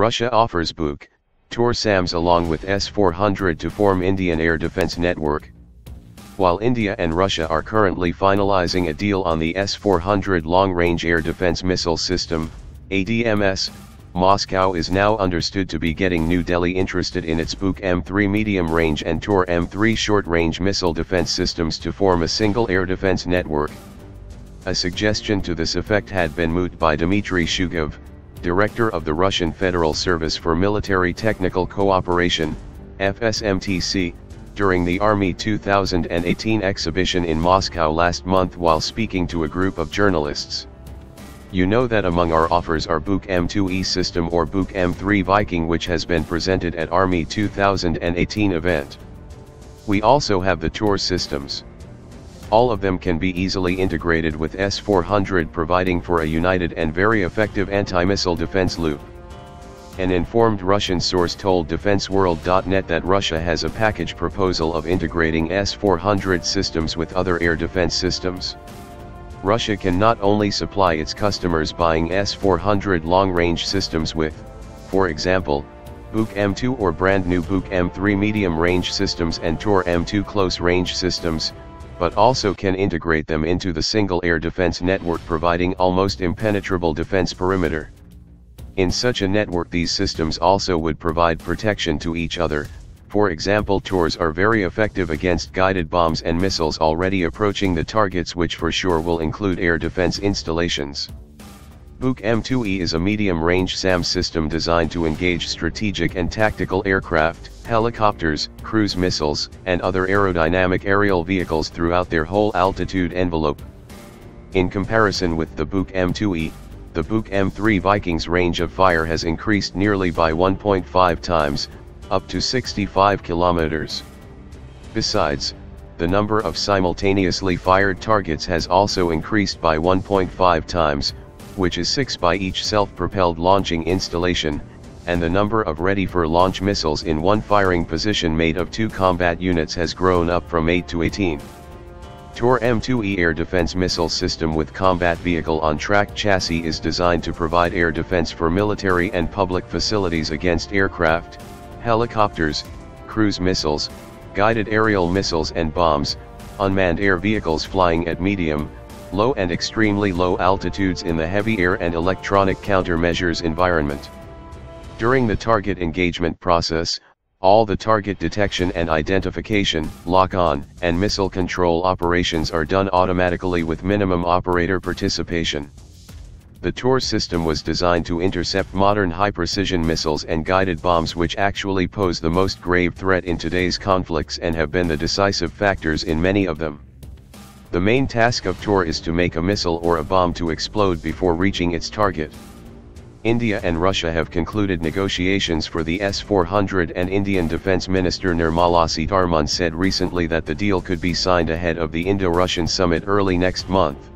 Russia offers Buk, Tor SAMs along with S-400 to form Indian Air Defense Network. While India and Russia are currently finalizing a deal on the S-400 Long-Range Air Defense Missile System, ADMS, Moscow is now understood to be getting New Delhi interested in its Buk M3 medium-range and Tor M3 short-range missile defense systems to form a single air defense network. A suggestion to this effect had been mooted by Dmitry Shugaev, director of the Russian Federal Service for Military Technical Cooperation, FSMTC, during the Army 2018 exhibition in Moscow last month while speaking to a group of journalists. You know that among our offers are Buk M2E system or Buk M3 Viking which has been presented at Army 2018 event. We also have the Tor systems. All of them can be easily integrated with S-400 providing for a united and very effective anti-missile defense loop. An informed Russian source told DefenseWorld.net that Russia has a package proposal of integrating S-400 systems with other air defense systems. Russia can not only supply its customers buying S-400 long-range systems with, for example, Buk M2 or brand new Buk M3 medium-range systems and Tor M2 close-range systems, but also can integrate them into the single air defense network providing almost impenetrable defense perimeter. In such a network these systems also would provide protection to each other, for example TORs are very effective against guided bombs and missiles already approaching the targets which for sure will include air defense installations. Buk M2E is a medium-range SAM system designed to engage strategic and tactical aircraft, helicopters, cruise missiles, and other aerodynamic aerial vehicles throughout their whole altitude envelope. In comparison with the Buk M2E, the Buk M3 Viking's range of fire has increased nearly by 1.5 times, up to 65 kilometers. Besides, the number of simultaneously fired targets has also increased by 1.5 times, which is 6 by each self-propelled launching installation, and the number of ready-for-launch missiles in one firing position made of two combat units has grown up from 8 to 18. Tor M2E air defense missile system with combat vehicle on track chassis is designed to provide air defense for military and public facilities against aircraft, helicopters, cruise missiles, guided aerial missiles and bombs, unmanned air vehicles flying at medium, low and extremely low altitudes in the heavy air and electronic countermeasures environment. During the target engagement process, all the target detection and identification, lock-on, and missile control operations are done automatically with minimum operator participation. The TOR system was designed to intercept modern high-precision missiles and guided bombs which actually pose the most grave threat in today's conflicts and have been the decisive factors in many of them. The main task of TOR is to make a missile or a bomb to explode before reaching its target. India and Russia have concluded negotiations for the S-400 and Indian Defence Minister Nirmala Sitharaman said recently that the deal could be signed ahead of the Indo-Russian summit early next month.